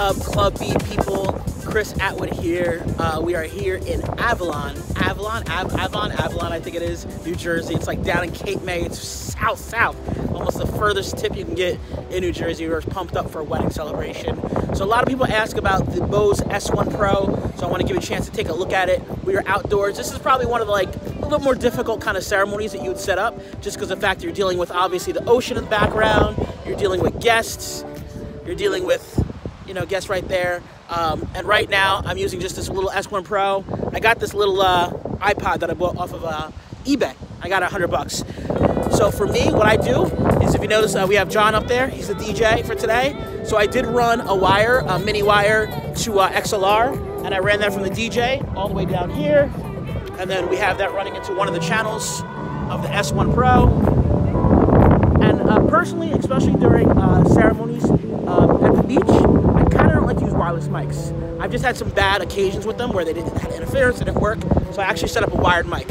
up, Club B people? Chris Atwood here. Uh, we are here in Avalon, Avalon, Av Avalon, Avalon, I think it is, New Jersey. It's like down in Cape May. It's south, south, almost the furthest tip you can get in New Jersey. We're pumped up for a wedding celebration. So a lot of people ask about the Bose S1 Pro, so I want to give you a chance to take a look at it. We are outdoors. This is probably one of the like a little more difficult kind of ceremonies that you would set up, just because the fact that you're dealing with obviously the ocean in the background, you're dealing with guests, you're dealing with you know guess right there. Um, and right now I'm using just this little S1 Pro. I got this little uh, iPod that I bought off of uh, eBay. I got a hundred bucks. So for me, what I do is if you notice, uh, we have John up there. He's the DJ for today. So I did run a wire, a mini wire to uh, XLR, and I ran that from the DJ all the way down here. And then we have that running into one of the channels of the S1 Pro. And uh, personally, especially during uh, ceremonies um, at the beach, I kind of don't like to use wireless mics. I've just had some bad occasions with them where they didn't have interference, it didn't work. So I actually set up a wired mic.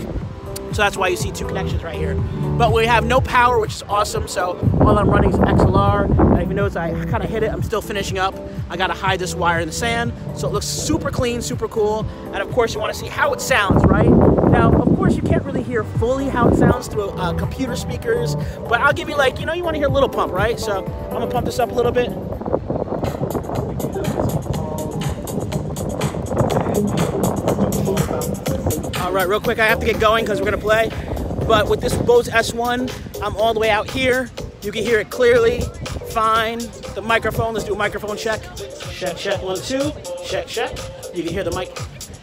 So that's why you see two connections right here. But we have no power, which is awesome. So all I'm running is XLR. And if you notice, I kind of hit it. I'm still finishing up. I got to hide this wire in the sand. So it looks super clean, super cool. And of course, you want to see how it sounds, right? Now, of course, you can't really hear fully how it sounds through uh, computer speakers. But I'll give you like, you know, you want to hear a little pump, right? So I'm to pump this up a little bit. All right, real quick, I have to get going because we're gonna play. But with this Bose S1, I'm all the way out here. You can hear it clearly, fine. The microphone, let's do a microphone check. Check, check, one, two, check, check. You can hear the mic,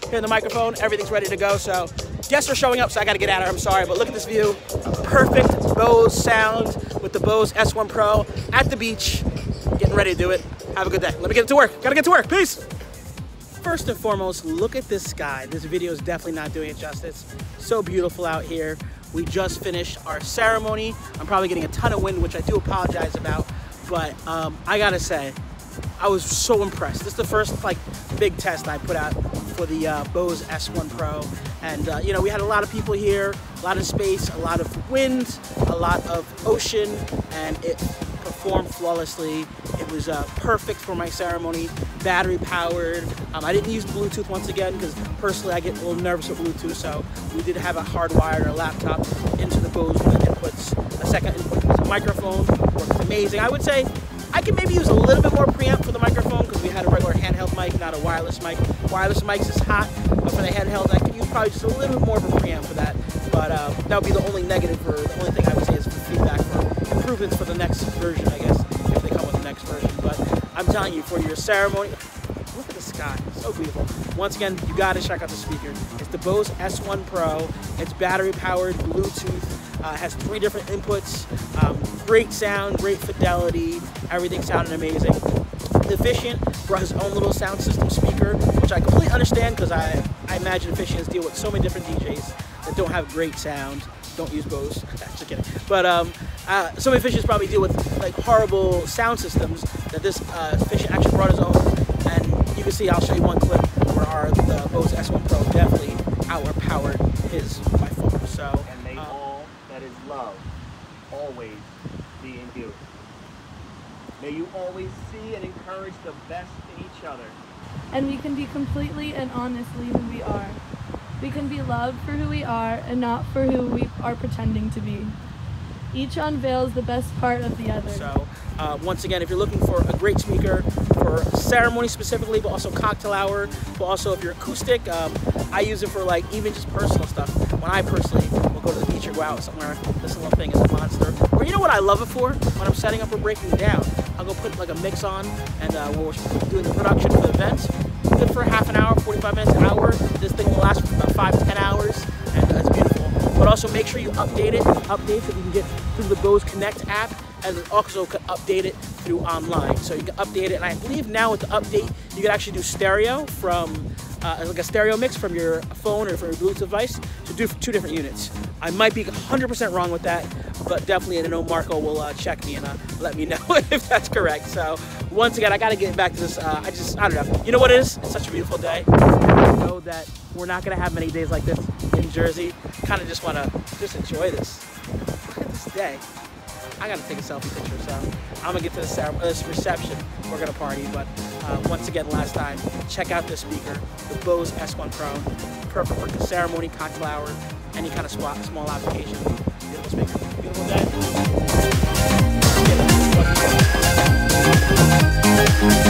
hear the microphone, everything's ready to go. So guests are showing up, so I gotta get out of here, I'm sorry. But look at this view, perfect Bose sound with the Bose S1 Pro at the beach, getting ready to do it. Have a good day. Let me get to work. Gotta get to work, peace. First and foremost, look at this sky. This video is definitely not doing it justice. So beautiful out here. We just finished our ceremony. I'm probably getting a ton of wind, which I do apologize about. But um, I gotta say, I was so impressed. This is the first like big test I put out for the uh, Bose S1 Pro. And uh, you know, we had a lot of people here, a lot of space, a lot of wind, a lot of ocean, and it performed flawlessly. It was uh, perfect for my ceremony, battery powered. Um, I didn't use Bluetooth once again because personally I get a little nervous with Bluetooth, so we did have a hardwired laptop into the Bose with inputs. A second input was a microphone, worked amazing. I would say I can maybe use a little bit more preamp for the microphone because we had a regular handheld mic, not a wireless mic. Wireless mics is hot, but for the handheld, I could use probably just a little bit more of a preamp for that. But uh, that would be the only negative, or the only thing I would say is for improvements for the next version, I guess, if they come with the next version. But I'm telling you, for your ceremony, look at the sky, so beautiful. Once again, you gotta check out the speaker. It's the Bose S1 Pro. It's battery powered, Bluetooth, uh, has three different inputs, um, great sound, great fidelity, everything sounded amazing. The Officiant brought his own little sound system speaker, which I completely understand because I, I imagine Officiants deal with so many different DJs that don't have great sound. Don't use Bose. Just kidding. But um, uh, so many Officiants probably deal with like horrible sound systems that this uh, Officiant actually brought his own. And you can see, I'll show you one clip where our the Bose S1 Pro definitely outpowered his by far. So and may uh, all that is love always be in you. May you always see and encourage the best in each other. and we can be completely and honestly who we are. We can be loved for who we are and not for who we are pretending to be. Each unveils the best part of the other. So, uh, once again, if you're looking for a great speaker for ceremony specifically, but also cocktail hour, but also if you're acoustic, um, I use it for like even just personal stuff. When I personally will go to the beach or go out somewhere, this little thing is a monster. Or you know what I love it for? When I'm setting up or breaking down, I'll go put like a mix on, and uh, we're doing the production for the event. Good for half an hour, 45 minutes, an hour. This thing will last for about five to 10 hours, and uh, it's beautiful. But also make sure you update it, update so you can get through the Bose Connect app, and also can update it through online. So you can update it, and I believe now with the update, you can actually do stereo from uh, like a stereo mix from your phone or from your Bluetooth device to do two different units. I might be 100% wrong with that, but definitely I know Marco will uh, check me and uh, let me know if that's correct. So once again, I got to get back to this. Uh, I just, I don't know. You know what it is? It's such a beautiful day. I know that we're not going to have many days like this in Jersey. Kind of just want to just enjoy this. Look at this day. I gotta take a selfie picture, so I'm gonna get to this, this reception. We're gonna party, but uh, once again last time, check out this speaker, the Bose S1 Pro. Perfect for the ceremony, cocktail hour, any kind of small application. Beautiful speaker. Beautiful day.